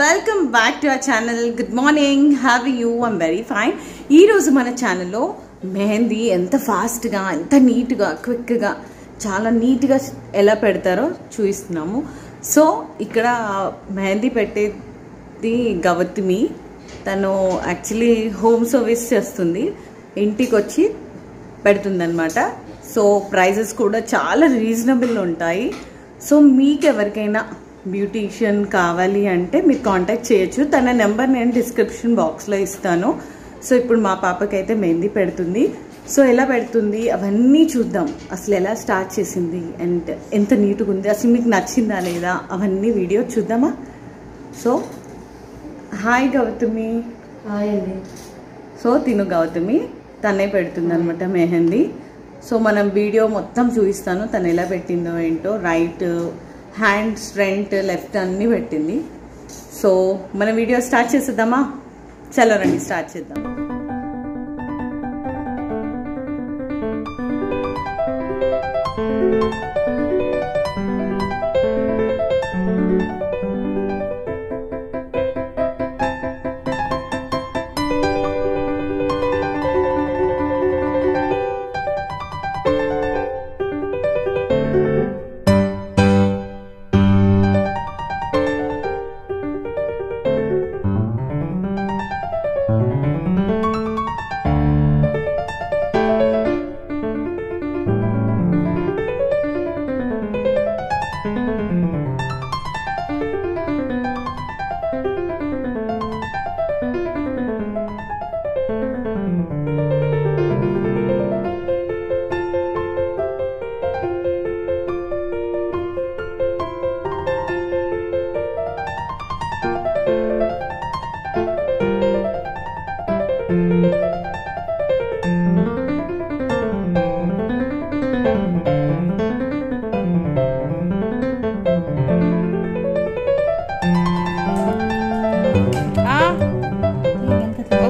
Welcome back to our channel good morning have you I'm very fine ఈరోజు మన ఛానల్లో మెహందీ ఎంత ఫాస్ట్గా ఎంత నీట్గా క్విక్గా చాలా నీట్గా ఎలా పెడతారో చూపిస్తున్నాము. సో ఇక్కడ మెహందీ పెట్టేది గౌతమి. తను యాక్చువల్లీ హోమ్ సర్వీస్ చేస్తుంది. ఇంటికి వచ్చి పెడుతుందనమాట సో ప్రైజెస్ కూడా చాలా రీజనబుల్ ఉంటాయి. సో మీకు ఎవరికైనా బ్యూటీషియన్ కావాలి అంటే మీరు కాంటాక్ట్ చేయొచ్చు. తన నెంబర్ నేను డిస్క్రిప్షన్ బాక్స్లో ఇస్తాను. సో ఇప్పుడు మా పాపకైతే మెహందీ పెడుతుంది. సో ఎలా పెడుతుంది? అవన్నీ చూద్దాం. అసలు ఎలా స్టార్ట్ చేసింది? అండ్ ఎంత నీట్గా ఉంది? అసలు మీకు నచ్చిందా లేదా? అవన్నీ వీడియో చూద్దామా? So hi Gautami. హాయ్ అండి. సో తిను గౌతమి. తనే పెడుతుంది అనమాట మెహందీ. సో మనం వీడియో మొత్తం చూపిస్తాను. తను ఎలా పెట్టిందో ఏంటో. రైట్ హ్యాండ్స్ స్ట్రెంట్ లెఫ్ట్ అన్నీ పెట్టింది. సో మన వీడియో స్టార్ట్ చేసేద్దామా? చలో రండి స్టార్ట్ చేద్దాం.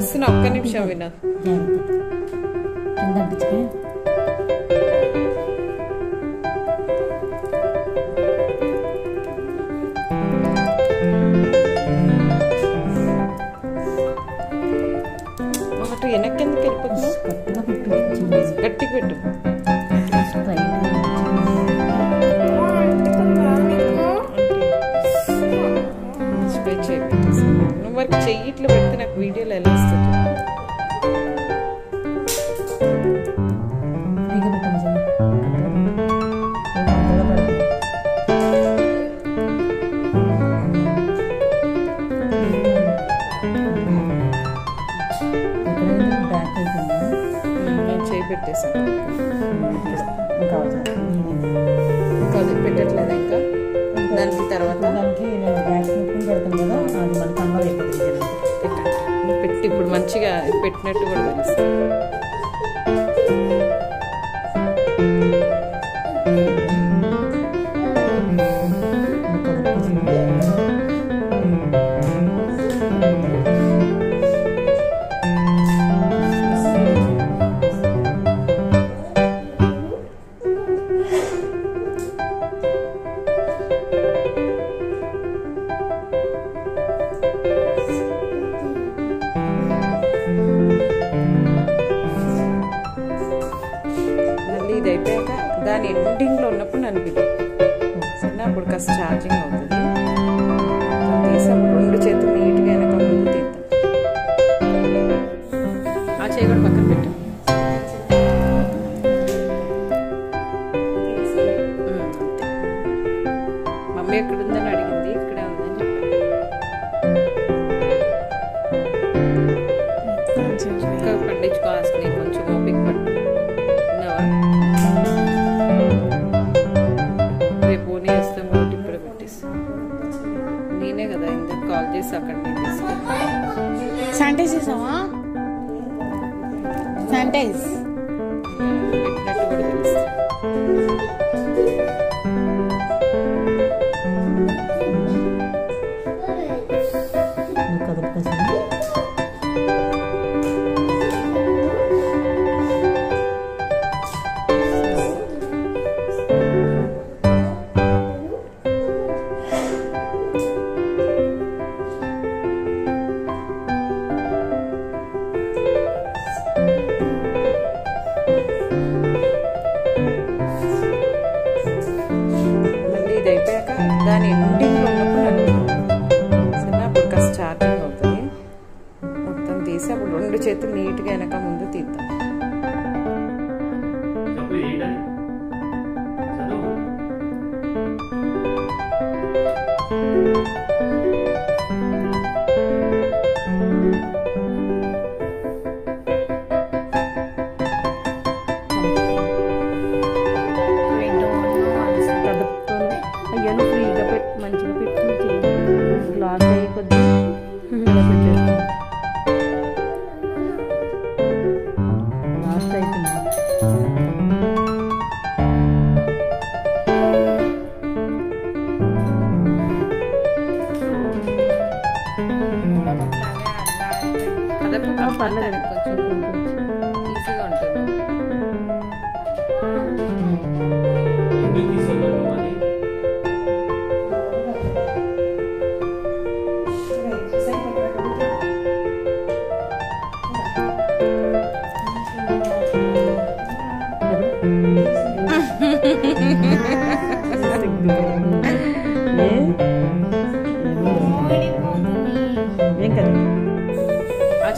Sinop, kanim siya winat. Yan. Tandang kecil. ఇంకా అది పెట్టట్లేదు ఇంకా? దానికి తర్వాత? దానికి పెడతాను కదా అది అయిపోతుంది పెట్టి ఇప్పుడు మంచిగా పెట్టినట్టు కూడా తెలుస్తుంది. కాస్త ఛార్జింగ్ అవుతుంది. అప్పుడు తీసి అప్పుడు రెండు చేతులు నీట్గా వెనక ముందు తీద్దాం. ఆ చేయి కూడా పక్కన పెట్టు. మమ్మీ ఎక్కడుందని అడిగింది. నేనే కదా ఇందాక కాల్ చేసి అక్కడ శానిటైజ్ చేసావా? శానిటైజ్ పెట్టినట్టు కూడా తెలుస్తుంది. దాని ఎండింగ్లో ఉన్నప్పుడు చిన్నప్పుడు కాస్త స్టార్టింగ్ అవుతుంది. మొత్తం తీసి అప్పుడు రెండు చేతులు నీట్గా వెనక ముందు తీద్దాం.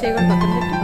ఆ చేయకుండా పక్కన పెట్టు ఉమ్,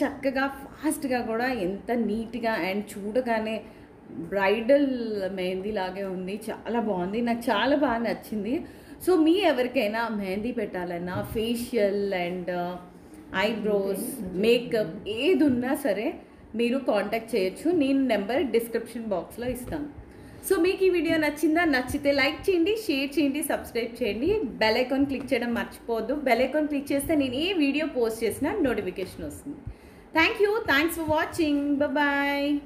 చక్కగా ఫాస్ట్గా కూడా ఎంత నీట్గా అండ్ చూడగానే బ్రైడల్ మెహందీ లాగే ఉంది. చాలా బాగుంది. నాకు చాలా బాగా నచ్చింది. సో మీ ఎవరికైనా మెహందీ పెట్టాలన్నా ఫేషియల్ అండ్ ఐబ్రోస్ మేకప్ ఏది ఉన్నా సరే మీరు కాంటాక్ట్ చేయొచ్చు. నేను నెంబర్ డిస్క్రిప్షన్ బాక్స్లో ఇస్తాను. సో మీకు ఈ వీడియో నచ్చిందా? నచ్చితే లైక్ చేయండి షేర్ చేయండి సబ్స్క్రైబ్ చేయండి. బెల్ ఐకాన్ క్లిక్ చేయడం మర్చిపోవద్దు. బెల్ ఐకాన్ క్లిక్ చేస్తే నేను ఏ వీడియో పోస్ట్ చేసినా నోటిఫికేషన్ వస్తుంది. Thank you. Thanks for watching. Bye-bye.